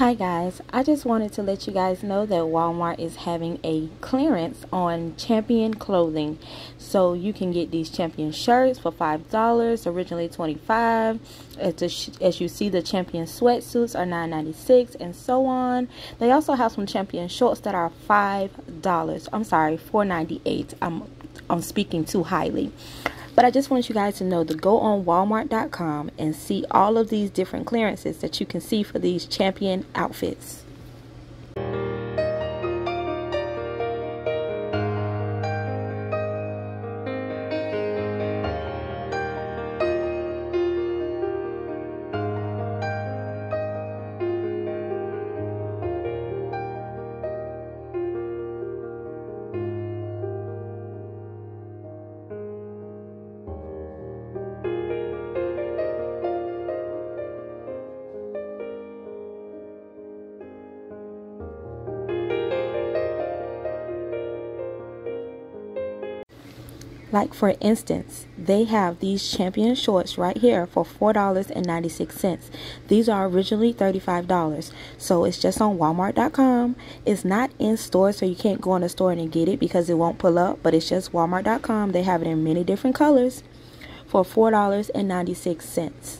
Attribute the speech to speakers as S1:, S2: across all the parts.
S1: Hi guys, I just wanted to let you guys know that Walmart is having a clearance on Champion clothing. So you can get these Champion shirts for $5, originally 25 as, as you see the Champion sweatsuits are $9.96 and so on. They also have some Champion shorts that are $5. I'm sorry, $4.98. I'm I'm speaking too highly. But I just want you guys to know to go on walmart.com and see all of these different clearances that you can see for these champion outfits. Like for instance, they have these champion shorts right here for $4.96. These are originally $35. So it's just on walmart.com. It's not in store so you can't go in the store and get it because it won't pull up, but it's just walmart.com. They have it in many different colors for $4.96.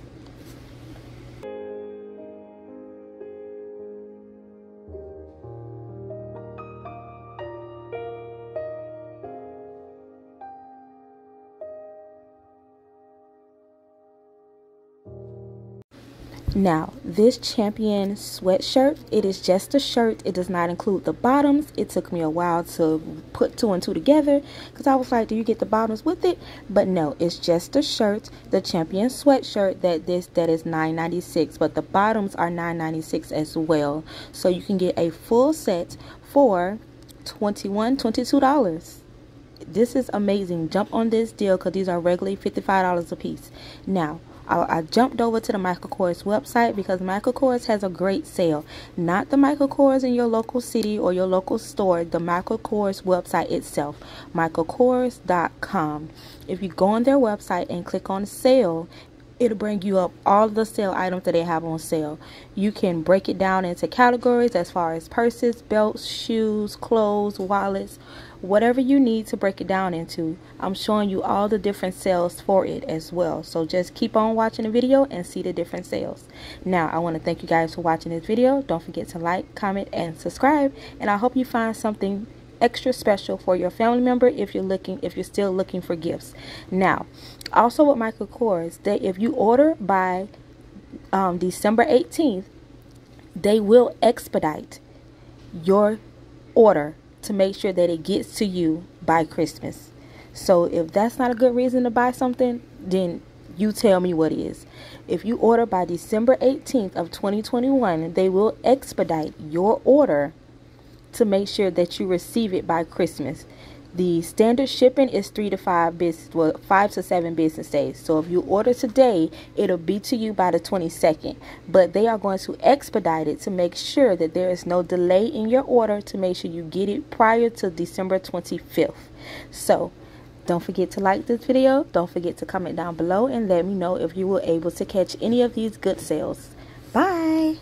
S1: Now, this champion sweatshirt, it is just a shirt. It does not include the bottoms. It took me a while to put two and two together because I was like, do you get the bottoms with it? But no, it's just a shirt, the champion sweatshirt that this that is $9.96, but the bottoms are $9.96 as well. So you can get a full set for $21, $22 this is amazing. Jump on this deal because these are regularly $55 a piece. Now, I, I jumped over to the Michael Kors website because Michael Kors has a great sale. Not the Michael Kors in your local city or your local store, the Michael Kors website itself, michaelkors.com. If you go on their website and click on sale, it'll bring you up all the sale items that they have on sale. You can break it down into categories as far as purses, belts, shoes, clothes, wallets, whatever you need to break it down into. I'm showing you all the different sales for it as well. So just keep on watching the video and see the different sales. Now, I want to thank you guys for watching this video. Don't forget to like, comment, and subscribe. And I hope you find something extra special for your family member if you're looking if you're still looking for gifts. Now also with michael kors that if you order by um, december 18th they will expedite your order to make sure that it gets to you by christmas. So if that's not a good reason to buy something then you tell me what is. If you order by december 18th of 2021 they will expedite your order to make sure that you receive it by Christmas. The standard shipping is three to five business, well, five to seven business days. So if you order today, it'll be to you by the 22nd. But they are going to expedite it to make sure that there is no delay in your order to make sure you get it prior to December 25th. So don't forget to like this video. Don't forget to comment down below and let me know if you were able to catch any of these good sales. Bye.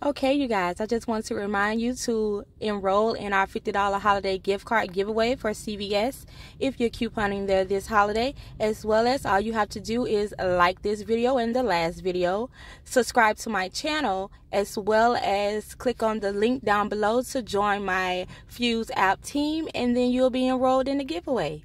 S1: Okay, you guys, I just want to remind you to enroll in our $50 holiday gift card giveaway for CVS if you're couponing there this holiday, as well as all you have to do is like this video and the last video, subscribe to my channel, as well as click on the link down below to join my Fluz app team, and then you'll be enrolled in the giveaway.